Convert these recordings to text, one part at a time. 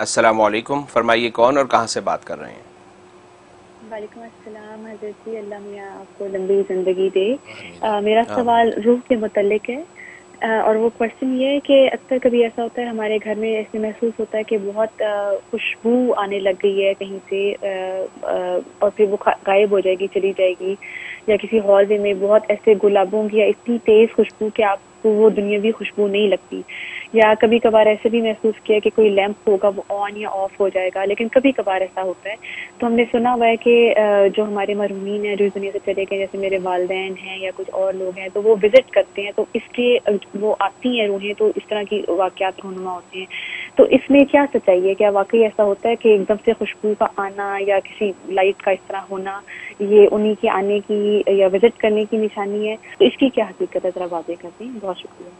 السلام علیکم فرمائیے کون اور کہاں سے بات کر رہے ہیں؟ وعلیکم السلام حضرت جی اللہ میاں آپ کو لمبی زندگی دے۔ میرا سوال روح کے متعلق ہے۔ اور وہ کوشچن یہ ہے کہ اکثر کبھی ایسا ہوتا ہے ہمارے گھر میں ایسے محسوس ہوتا ہے کہ بہت خوشبو آنے لگ گئی ہے کہیں سے اور پھر وہ غائب ہو جائے گی چلی جائے گی۔ یا کسی ہال میں بہت ایسے گلابوں کی یا اتنی تیز خوشبو کہ آپ کو وہ دنیاوی خوشبو نہیں لگتی۔ یا کبھی کبھار ایسے بھی محسوس کیا کہ کوئی لیمپ ہوگا وہ آن یا آف ہو جائے گا، لیکن کبھی کبھار ایسا ہوتا ہے۔ تو ہم نے سنا ہوا ہے کہ جو ہمارے مرحومین ہیں جو اس دنیا سے چلے گئے، جیسے میرے والدین ہیں یا کچھ اور لوگ ہیں، تو وہ وزٹ کرتے ہیں۔ تو اس کے وہ آتی ہیں روحیں، تو اس طرح کی واقعات رونما ہوتے ہیں۔ تو اس میں کیا سچائی ہے؟ کیا واقعی ایسا ہوتا ہے کہ ایک دم سے خوشبو کا آنا یا کسی لائٹ کا اس طرح ہونا یہ انہیں کے آنے کی یا وزٹ کرنے کی نشانی ہے؟ تو اس کی کیا حقیقت ہے؟ ذرا واضح کرتے ہیں بہت شکریہ۔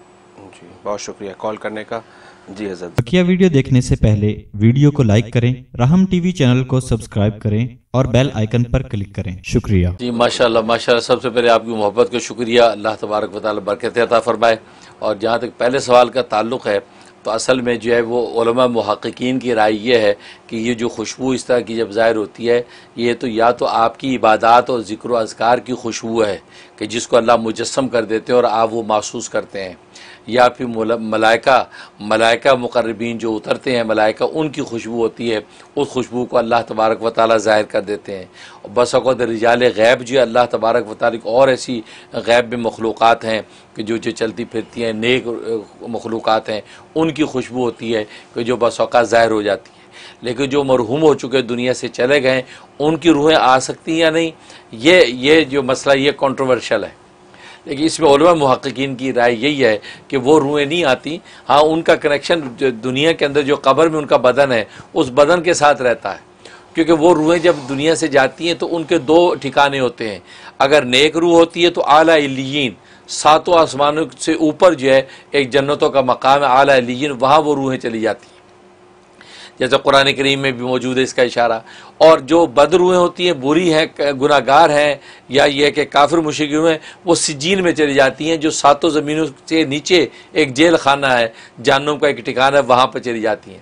جی بہت شکریہ کال کرنے کا۔ جی حضرت۔ بکیا ویڈیو دیکھنے سے پہلے ویڈیو کو لائک کریں رحم ٹی وی چینل کو سبسکرائب کریں اور بیل آئیکن پر کلک کریں۔ شکریہ۔ جی ماشاءاللہ ماشاءاللہ سب سے پہلے آپ کی محبت کو شکریہ۔ اللہ تبارک و تعالی برکت عطا فرمائے۔ اور جہاں تک پہلے سوال کا تعلق ہے تو اصل میں جو ہے وہ علماء محققین کی رائے یہ ہے کہ یہ جو خوشبو اس طرح کی جب ظاہر ہوتی ہے، یہ تو یا تو آپ کی عبادات اور ذکر و اذکار کی خوشبو ہے کہ جس کو اللہ مجسم کر دیتے ہیں اور آپ وہ محسوس کرتے ہیں۔ یا پھر ملائکہ ملائکہ مقربین جو اترتے ہیں، ملائکہ ان کی خوشبو ہوتی ہے، اس خوشبو کو اللہ تبارک و تعالیٰ ظاہر کر دیتے ہیں۔ بس اوقات رجال غیب جو ہے، اللہ تبارک و تعالیٰ اور ایسی غیب میں مخلوقات ہیں کہ جو جو چلتی پھرتی ہیں، نیک مخلوقات ہیں، ان کی خوشبو ہوتی ہے کہ جو بس اوقات ظاہر ہو جاتی ہے۔ لیکن جو مرحوم ہو چکے دنیا سے چلے گئے ان کی روحیں آ سکتی ہیں یا نہیں؟ یہ یہ جو مسئلہ، یہ کانٹروورشل ہے۔ لیکن اس میں علماء محققین کی رائے یہی ہے کہ وہ روحیں نہیں آتی۔ ہاں ان کا کنیکشن دنیا کے اندر جو قبر میں ان کا بدن ہے، اس بدن کے ساتھ رہتا ہے۔ کیونکہ وہ روحیں جب دنیا سے جاتی ہیں تو ان کے دو ٹھکانے ہوتے ہیں۔ اگر نیک روح ہوتی ہے تو اعلیٰ علیین، ساتوں آسمانوں سے اوپر جو ہے، ایک جنتوں کا مقام ہے، اعلیٰ علیین، وہاں وہ روحیں چلی جاتی ہیں۔ جیسے قرآن کریم میں بھی موجود ہے اس کا اشارہ۔ اور جو بد روحیں ہوتی ہیں، بری ہیں گناہ گار ہیں، یا یہ کہ کافر مشرق روحیں وہ سجین میں چلی جاتی ہیں، جو ساتوں زمینوں سے نیچے ایک جیل خانہ ہے جانوں کا ایک ٹھکانہ ہے، وہاں پہ چلی جاتی ہیں۔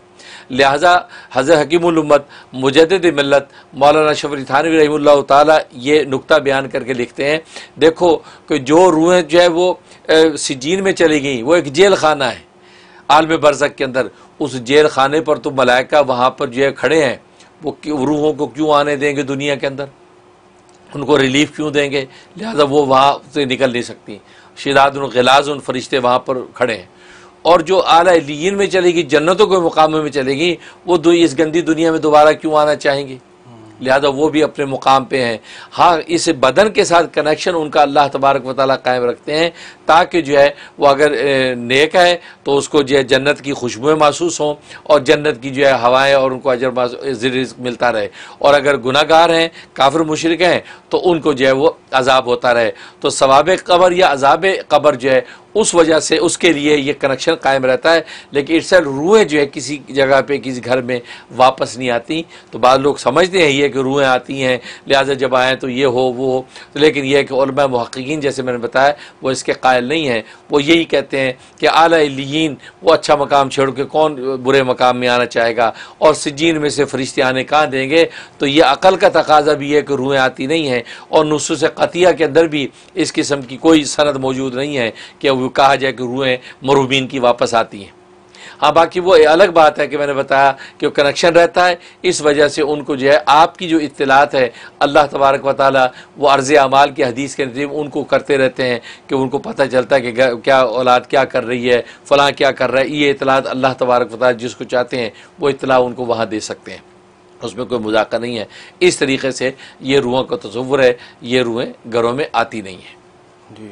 لہٰذا حضرت حکیم الامت، مجدد ملت، مولانا شفری تھانوی رحمہ اللہ تعالیٰ یہ نقطہ بیان کر کے لکھتے ہیں۔ دیکھو کہ جو روحیں جو ہے وہ سجین میں چلی گئیں، وہ ایک جیل خانہ ہے۔ عالم برزق کے اندر، اس جیل خانے پر تو ملائکہ وہاں پر جو ہے کھڑے ہیں، وہ روحوں کو کیوں آنے دیں گے دنیا کے اندر؟ ان کو ریلیف کیوں دیں گے؟ لہذا وہ وہاں سے نکل نہیں سکتی۔ شداد الغلاز ان فرشتے وہاں پر کھڑے ہیں۔ اور جو اعلیٰ لین میں چلے گی، جنتوں کے مقامے میں چلے گی، وہ اس گندی دنیا میں دوبارہ کیوں آنا چاہیں گی لہذا وہ بھی اپنے مقام پہ ہیں۔ ہاں اس بدن کے ساتھ کنیکشن ان کا اللہ تبارک و تعالیٰ قائم رکھتے ہیں تاکہ جو ہے وہ اگر نیک ہے تو اس کو جو ہے جنت کی خوشبوئیں محسوس ہوں اور جنت کی جو ہے ہوائیں اور ان کو اجر رزق ملتا رہے۔ اور اگر گناہ گار ہیں، کافر مشرق ہیں، تو ان کو جو ہے وہ عذاب ہوتا رہے۔ تو ثواب قبر یا عذاب قبر جو ہے اس وجہ سے اس کے لیے یہ کنیکشن قائم رہتا ہے۔ لیکن ارسل روحیں جو ہے کسی جگہ پہ، کسی گھر میں واپس نہیں آتی۔ تو بعض لوگ سمجھتے ہیں، یہ کہ روحیں آتی ہیں، لہٰذا جب آئیں تو یہ ہو، وہ ہو۔ لیکن یہ کہ علماء محققین جیسے میں نے بتایا، وہ اس کے قائل نہیں ہیں۔ وہ یہی کہتے ہیں کہ اعلیٰ علیین وہ اچھا مقام چھوڑ کے کون برے مقام میں آنا چاہے گا؟ اور سجین میں سے فرشتے آنے کہاں دیں گے؟ تو یہ عقل کا تقاضا بھی ہے کہ روحیں آتی نہیں ہیں۔ اور نصوص قطیہ کے اندر بھی اس قسم کی کوئی سند موجود نہیں ہے کہ وہ کہا جائے کہ روحیں مرحومین کی واپس آتی ہیں۔ ہاں باقی وہ الگ بات ہے کہ میں نے بتایا کہ وہ کنیکشن رہتا ہے، اس وجہ سے ان کو جو ہے آپ کی جو اطلاعات ہے، اللہ تبارک و تعالیٰ وہ عرض اعمال کی حدیث کے نظیم ان کو کرتے رہتے ہیں کہ ان کو پتہ چلتا ہے کہ کیا اولاد کیا کر رہی ہے، فلاں کیا کر رہا ہے۔ یہ اطلاعات اللہ تبارک و تعالیٰ جس کو چاہتے ہیں، وہ اطلاع ان کو وہاں دے سکتے ہیں۔ اس میں کوئی مذاکرہ نہیں ہے۔ اس طریقے سے یہ روحوں کا تصور ہے، یہ روحیں گھروں میں آتی نہیں ہیں۔ جی۔